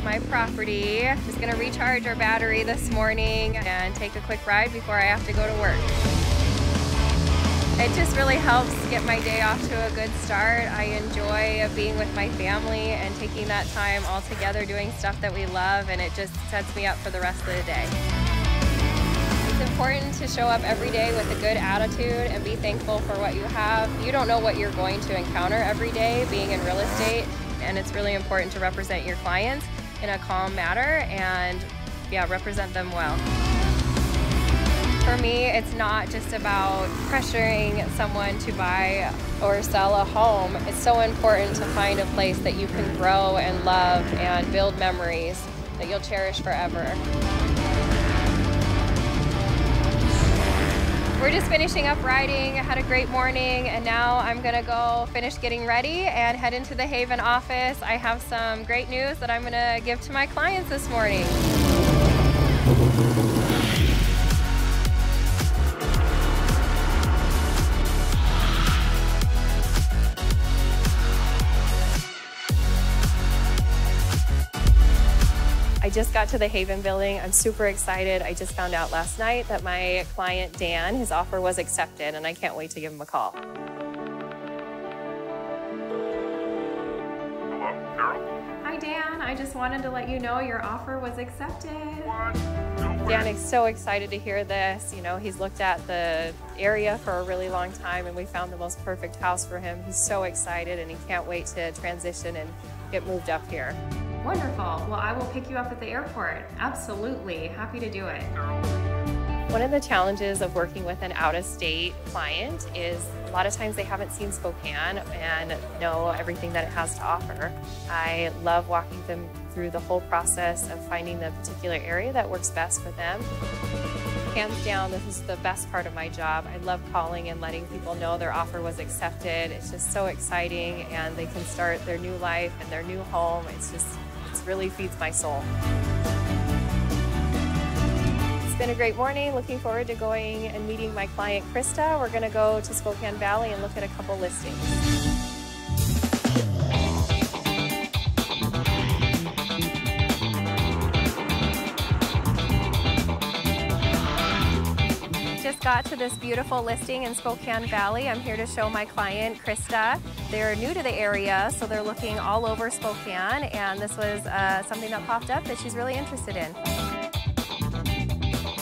at my property. Just gonna recharge our battery this morning and take a quick ride before I have to go to work. It just really helps get my day off to a good start. I enjoy being with my family and taking that time all together doing stuff that we love and it just sets me up for the rest of the day. It's important to show up every day with a good attitude and be thankful for what you have. You don't know what you're going to encounter every day being in real estate and it's really important to represent your clients in a calm manner and yeah, represent them well. For me, it's not just about pressuring someone to buy or sell a home. It's so important to find a place that you can grow and love and build memories that you'll cherish forever. We're just finishing up riding, had a great morning, and now I'm gonna go finish getting ready and head into the Haven office. I have some great news that I'm gonna give to my clients this morning. I just got to the Haven building. I'm super excited. I just found out last night that my client, Dan, his offer was accepted, and I can't wait to give him a call. Hello, Carol? Hi, Dan. I just wanted to let you know your offer was accepted. What? No. Dan is so excited to hear this. You know, he's looked at the area for a really long time, and we found the most perfect house for him. He's so excited, and he can't wait to transition and get moved up here. Wonderful. Well, I will pick you up at the airport. Absolutely. Happy to do it. One of the challenges of working with an out of state client is a lot of times they haven't seen Spokane and know everything that it has to offer. I love walking them through the whole process of finding the particular area that works best for them. Hands down, this is the best part of my job. I love calling and letting people know their offer was accepted. It's just so exciting and they can start their new life and their new home. It's just, really feeds my soul. It's been a great morning. Looking forward to going and meeting my client, Krista. We're going to go to Spokane Valley and look at a couple listings. Just got to this beautiful listing in Spokane Valley. I'm here to show my client, Krista. They're new to the area, so they're looking all over Spokane, and this was uh, something that popped up that she's really interested in.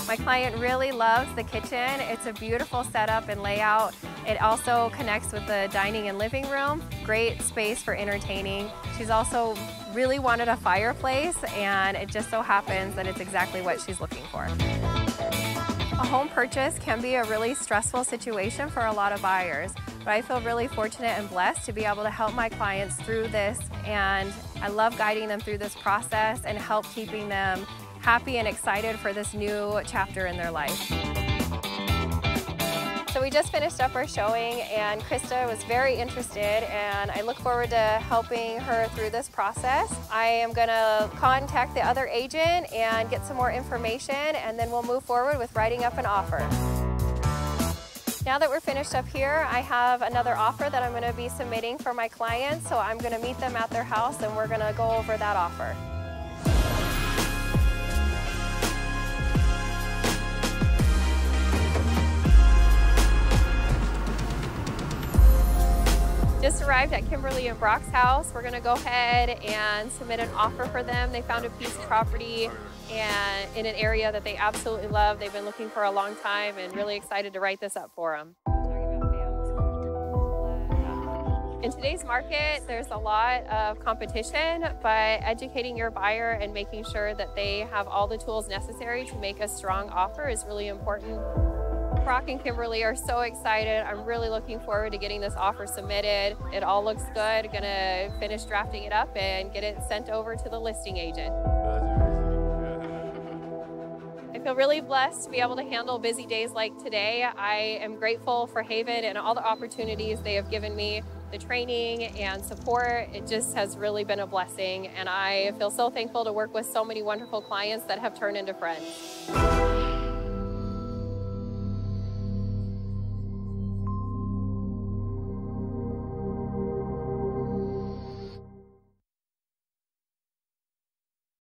My client really loves the kitchen. It's a beautiful setup and layout. It also connects with the dining and living room. Great space for entertaining. She's also really wanted a fireplace and it just so happens that it's exactly what she's looking for. A home purchase can be a really stressful situation for a lot of buyers, but I feel really fortunate and blessed to be able to help my clients through this and I love guiding them through this process and help keeping them happy and excited for this new chapter in their life. So we just finished up our showing and Krista was very interested and I look forward to helping her through this process. I am gonna contact the other agent and get some more information and then we'll move forward with writing up an offer. Now that we're finished up here, I have another offer that I'm gonna be submitting for my clients. So I'm gonna meet them at their house and we're gonna go over that offer. Just arrived at Kimberly and Brock's house. We're gonna go ahead and submit an offer for them. They found a piece of property and in an area that they absolutely love. They've been looking for a long time and really excited to write this up for them. In today's market, there's a lot of competition, but educating your buyer and making sure that they have all the tools necessary to make a strong offer is really important. Brock and Kimberly are so excited. I'm really looking forward to getting this offer submitted. It all looks good. Gonna finish drafting it up and get it sent over to the listing agent. I feel really blessed to be able to handle busy days like today. I am grateful for Haven and all the opportunities they have given me, the training and support. It just has really been a blessing, and I feel so thankful to work with so many wonderful clients that have turned into friends.